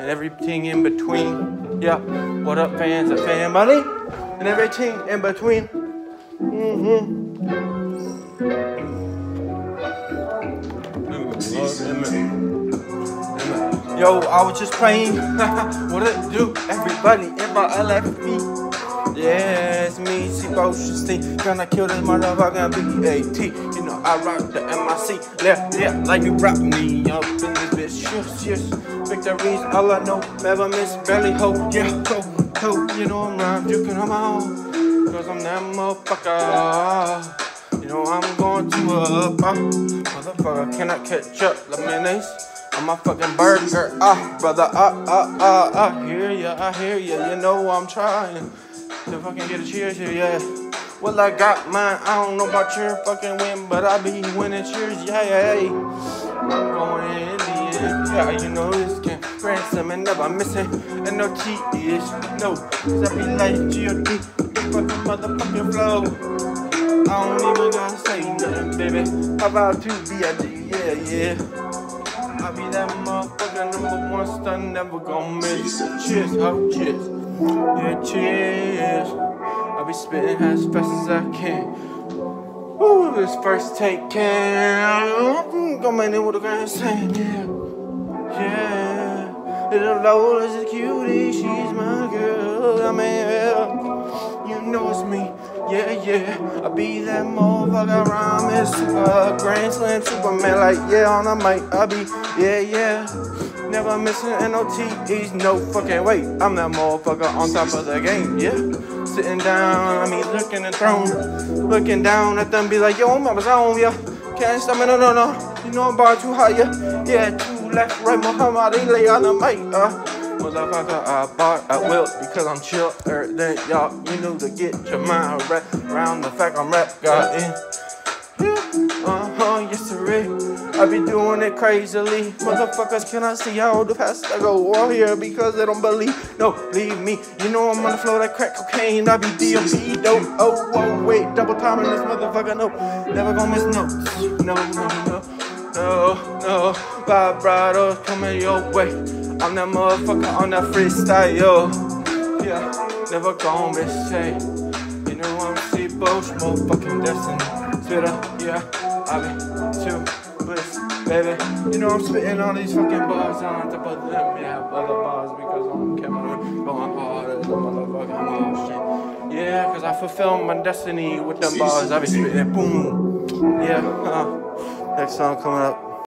everything in between. Yeah, what up, fans and family? And everything in between. Mm-hmm. Yo, I was just playing. what it do? Everybody in my LFP. Yeah, it's me, C Boshestein. Gonna kill this motherfucking BAT. You I rock the MIC. Left, yeah, like you rock me up in this bitch. Yes, yes. Victories, all I know. Never miss, barely hope. Yeah, go, go. You know, I'm rhyme juking on my own. Cause I'm that motherfucker. You know, I'm going to a uh, motherfucker. Cannot catch up, lemonades. I'm my fucking burger, ah, brother, ah, ah, ah, ah, hear ya, I hear ya, you know I'm trying to fucking get a cheers here, yeah. Well, I got mine. I don't know about your fucking win, but I be winning cheers, yeah, yeah. I'm going in the end. Yeah, you know this can ransom and never missing. And no is no. Cause I be like G.O.D. Fucking motherfucking flow. I don't even gotta say nothing, baby. How about you, B.I.G.? Yeah, yeah. I be that motherfucker number one stun, never gonna miss. Cheers, ho, cheers. Yeah, cheers. Be spitting as fast as I can. Ooh, this first take can. Coming in with a grand slam, yeah. Yeah. Little Lola's a cutie, she's my girl. I mean, you know it's me. Yeah, yeah. I be that motherfucker around me. a Grand Slam Superman, like, yeah, on the mic. I be, yeah, yeah. Never missing NOTs, no fucking way. I'm that motherfucker on top of the game, yeah. Sitting down, I mean looking and throne. Looking down at them, be like, yo, I'm on my zone, yeah. Can't stop me, no, no, no. You know I'm bar too high, yeah. Yeah, two left, right, Muhammad Ali on the mic, uh. Motherfucker, I bought at will because I'm chill than y'all. You know to get your mind wrapped around the fact I'm rap got in. Yeah, I be doing it crazily. Motherfuckers cannot see how the past I go all here because they don't believe. No, leave me. You know I'm on the floor like crack cocaine. I be DMP dope. Oh, whoa, wait, double time in this motherfucker. No, never gonna miss no. No, no, no. No, no, vibratos coming your way. I'm that motherfucker on that freestyle. Yeah, never gonna miss say. You know I'm see both motherfucking destiny. Spitter, yeah, I be too bliss, baby. You know I'm spitting all these fucking bars on top of them, yeah, other bars because I'm coming going hard as a motherfucking motion. Yeah, cause I fulfill my destiny with them bars. I be spitting, boom. Yeah, uh, next song coming up.